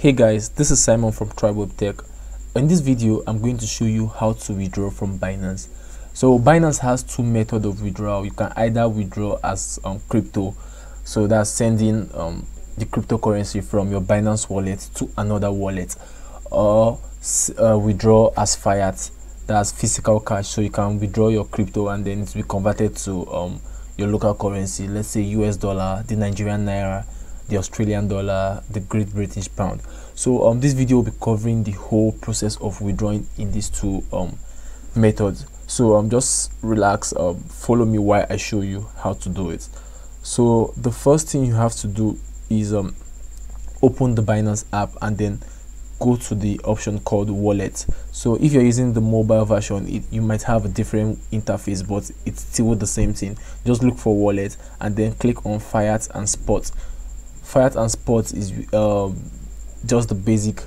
Hey guys, this is Simon from Trybeweb Tech. In this video, I'm going to show you how to withdraw from Binance. So Binance has two methods of withdrawal. You can either withdraw as um, crypto, so that's sending um, the cryptocurrency from your Binance wallet to another wallet, or uh, withdraw as fiat, that's physical cash. So you can withdraw your crypto and then it will be converted to um, your local currency, let's say US dollar, the Nigerian naira, the Australian dollar, the Great British pound. So um, this video will be covering the whole process of withdrawing in these two um, methods. So um, just relax, um, follow me while I show you how to do it. So the first thing you have to do is um, open the Binance app and then go to the option called wallet so if you're using the mobile version it, you might have a different interface but it's still the same thing just look for wallet and then click on fiat and spot fiat and spot is um, just the basic.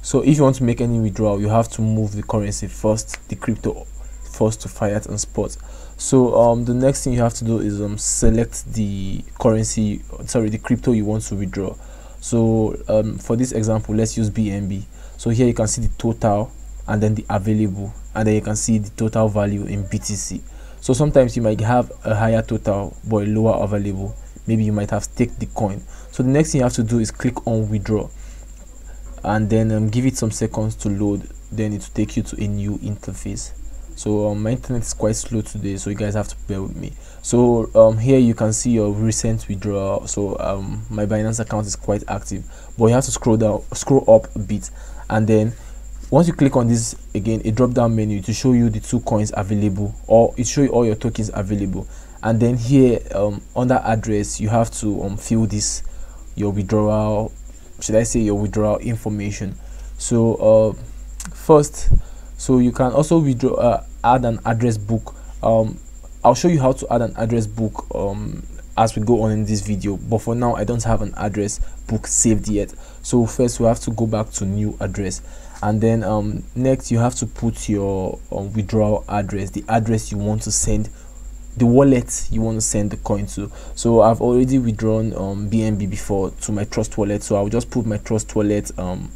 So if you want to make any withdrawal you have to move the currency first the crypto first to fiat and spot so um, the next thing you have to do is um, select the currency sorry the crypto you want to withdraw. So um, for this example let's use bnb so here you can see the total and then the available and then you can see the total value in btc so sometimes you might have a higher total but a lower available. Maybe you might have staked the coin so the next thing you have to do is click on withdraw. And then um, give it some seconds to load. Then it will take you to a new interface. So um, my internet is quite slow today so you guys have to bear with me. So um, here you can see your recent withdrawal. So um, my binance account is quite active but you have to scroll down scroll up a bit. And then once you click on this again a drop down menu to show you the two coins available or it show you all your tokens available. And then here um, under address you have to um, fill this your withdrawal should i say your withdrawal information? So uh, first so you can also withdraw uh, add an address book. Um, i'll show you how to add an address book um, as we go on in this video. But for now i don't have an address book saved yet. So first we have to go back to new address. And then um, next you have to put your um, withdrawal address the address you want to send the wallet you want to send the coin to. So i've already withdrawn um bnb before to my trust wallet. So i'll just put my trust wallet um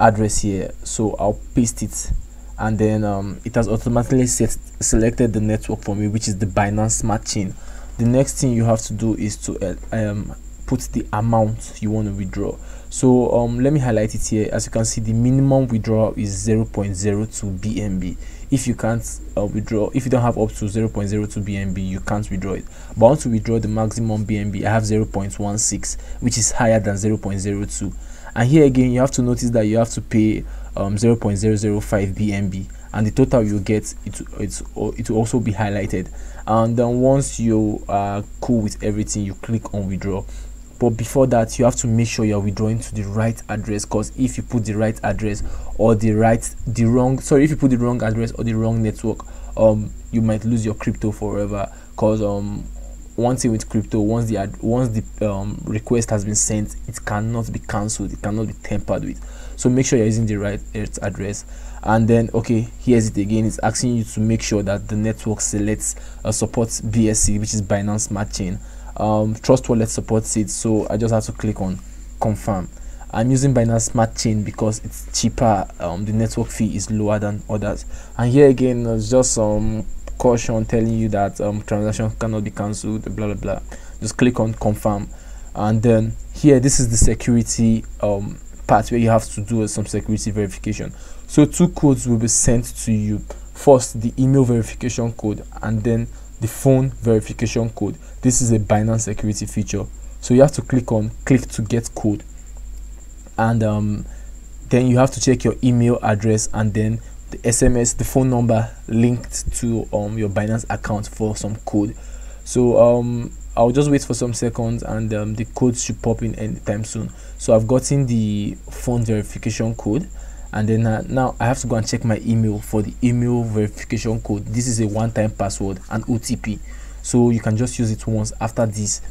address here. So i'll paste it. And then um, it has automatically set selected the network for me which is the binance smart chain. The next thing you have to do is to uh, um, put the amount you want to withdraw. So um, let me highlight it here. As you can see the minimum withdrawal is 0.02 bnb if you can't uh, withdraw if you don't have up to 0.02 bnb you can't withdraw it. But want to withdraw the maximum bnb i have 0.16 which is higher than 0.02 and here again you have to notice that you have to pay um, 0.005 bnb and the total you get it it's it will also be highlighted. And then once you are cool with everything you click on withdraw but before that you have to make sure you're withdrawing to the right address because if you put the right address or the right the wrong sorry if you put the wrong address or the wrong network um you might lose your crypto forever. Because um one thing with crypto once the ad, once the um, request has been sent it cannot be cancelled it cannot be tampered with. So make sure you're using the right address. And then okay here's it again it's asking you to make sure that the network selects uh, supports bsc which is binance smart chain um, trust wallet supports it so i just have to click on confirm. I'm using binance smart chain because it's cheaper um, the network fee is lower than others. And here again there's just some caution telling you that um, transaction cannot be cancelled blah blah blah. Just click on confirm. And then here this is the security um, part where you have to do some security verification. So two codes will be sent to you. First the email verification code and then the phone verification code this is a binance security feature so you have to click on click to get code and um, then you have to check your email address and then the SMS, the phone number linked to um, your Binance account for some code. So um, I'll just wait for some seconds and um, the code should pop in anytime soon. So I've gotten the phone verification code and then uh, now I have to go and check my email for the email verification code. This is a one-time password and OTP. So you can just use it once after this.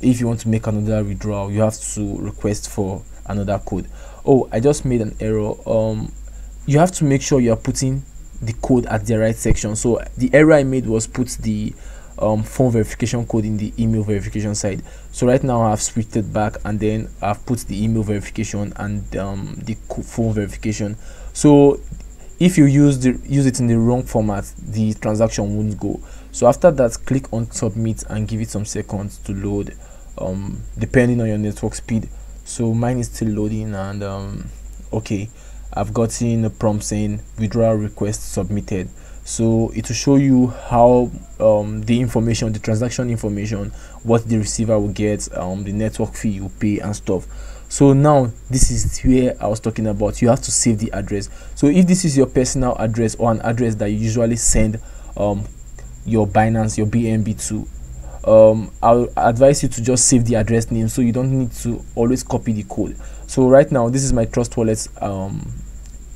If you want to make another withdrawal, you have to request for another code. Oh, I just made an error. Um, you have to make sure you're putting the code at the right section so the error i made was put the um, phone verification code in the email verification side. So right now i've switched it back and then i've put the email verification and um, the phone verification. So if you use the use it in the wrong format the transaction won't go. So after that click on submit and give it some seconds to load um, depending on your network speed. So mine is still loading and um, okay. I've gotten a prompt saying withdrawal request submitted so it will show you how um, the information the transaction information what the receiver will get um, the network fee you pay and stuff. So now this is where i was talking about. You have to save the address. So if this is your personal address or an address that you usually send um, your binance your bnb to um, I'll advise you to just save the address name so you don't need to always copy the code. So right now, this is my Trust Wallet um,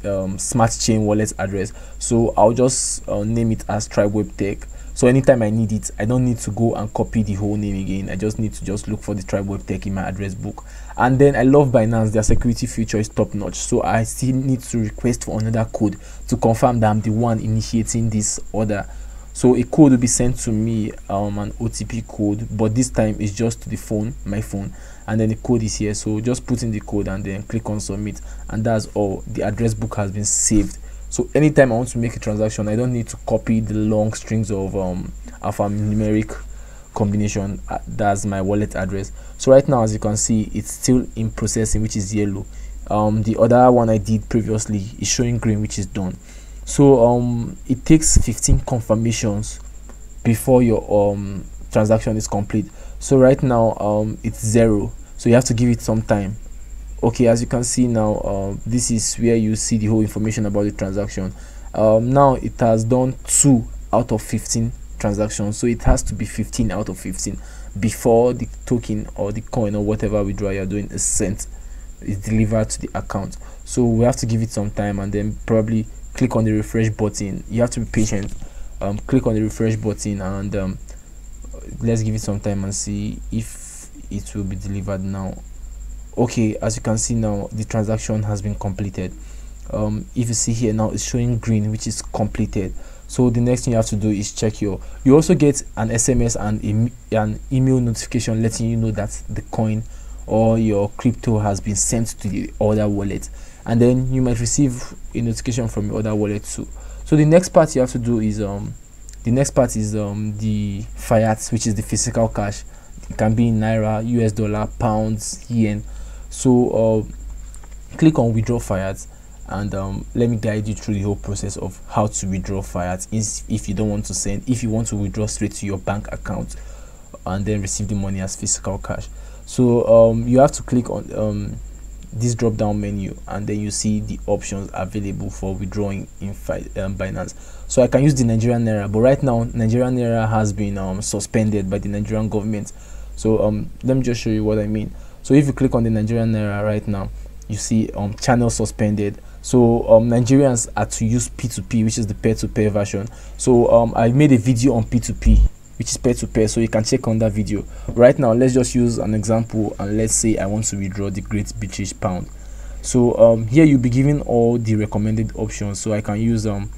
um, smart chain wallet address. So i'll just uh, name it as tribe web tech. So anytime i need it i don't need to go and copy the whole name again. I just need to just look for the tribe web tech in my address book. And then i love binance. Their security feature is top notch so i still need to request for another code to confirm that i'm the one initiating this order. So a code will be sent to me um an otp code. But this time it's just to the phone my phone and then the code is here. So just put in the code and then click on submit. And that's all. The address book has been saved. So anytime i want to make a transaction i don't need to copy the long strings of um alphanumeric combination. Uh, that's my wallet address. So right now as you can see it's still in processing which is yellow. Um the other one i did previously is showing green which is done. So um it takes 15 confirmations before your um transaction is complete so right now um it's zero. So you have to give it some time. Okay as you can see now uh, this is where you see the whole information about the transaction. Um, now it has done 2 out of 15 transactions. So it has to be 15 out of 15 before the token or the coin or whatever withdrawal you're doing is sent is delivered to the account. So we have to give it some time and then probably click on the refresh button. You have to be patient. Um, click on the refresh button and um, let's give it some time and see if it will be delivered now. Okay as you can see now the transaction has been completed. Um, if you see here now it's showing green which is completed. So the next thing you have to do is check your you also get an sms and an email notification letting you know that the coin or your crypto has been sent to the other wallet. And then you might receive a notification from your other wallet too. So the next part you have to do is um the next part is um the fiat which is the physical cash. It can be in naira us dollar pounds yen. So uh, click on withdraw fiat and um, let me guide you through the whole process of how to withdraw fiat if you don't want to send if you want to withdraw straight to your bank account and then receive the money as physical cash. So um, you have to click on um, this drop down menu and then you see the options available for withdrawing in um, Binance. So I can use the Nigerian Naira but right now Nigerian Naira has been um, suspended by the Nigerian government. So um let me just show you what i mean. So if you click on the nigerian naira right now you see um channel suspended. So um nigerians are to use p2p which is the peer-to-peer version. So um i made a video on p2p which is peer-to-peer so you can check on that video. Right now let's just use an example and let's say i want to withdraw the great british pound. So um here you'll be given all the recommended options. So i can use um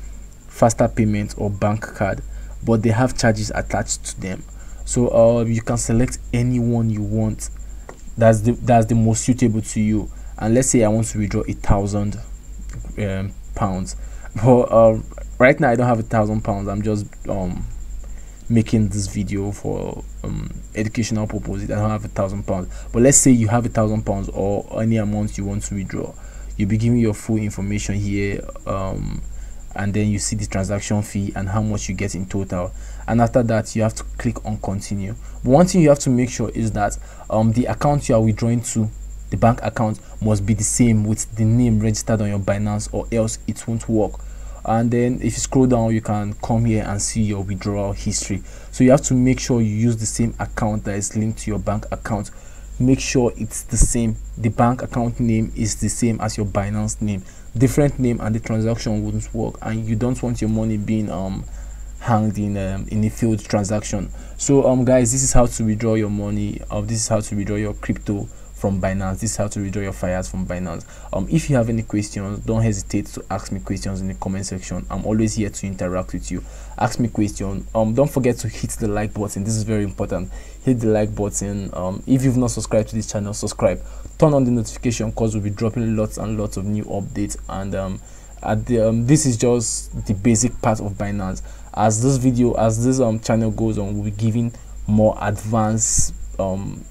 faster payment or bank card but they have charges attached to them. So uh, you can select anyone you want that's the that's the most suitable to you. And let's say i want to withdraw a thousand um, pounds. But uh, right now i don't have a thousand pounds. I'm just um making this video for um, educational purposes i don't have a thousand pounds. But let's say you have a thousand pounds or any amount you want to withdraw. You'll be giving your full information here um and then you see the transaction fee and how much you get in total. And after that you have to click on continue. But one thing you have to make sure is that um, the account you are withdrawing to the bank account must be the same with the name registered on your binance or else it won't work and then if you scroll down you can come here and see your withdrawal history. So you have to make sure you use the same account that is linked to your bank account. Make sure it's the same. The bank account name is the same as your binance name. Different name and the transaction wouldn't work. And you don't want your money being um hanged in um, in a failed transaction. So um guys this is how to withdraw your money uh, this is how to withdraw your crypto from Binance. This is how to withdraw your files from Binance. Um, if you have any questions, don't hesitate to ask me questions in the comment section. I'm always here to interact with you. Ask me question. Um, don't forget to hit the like button. This is very important. Hit the like button. Um, if you've not subscribed to this channel, subscribe. Turn on the notification because we'll be dropping lots and lots of new updates. And um, at the um, this is just the basic part of Binance. As this video, as this um channel goes on, we'll be giving more advanced um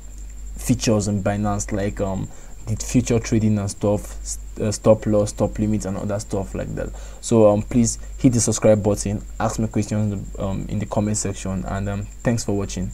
features in Binance like um the future trading and stuff uh, stop loss stop limits and other stuff like that. So um please hit the subscribe button ask me questions um, in the comment section and um thanks for watching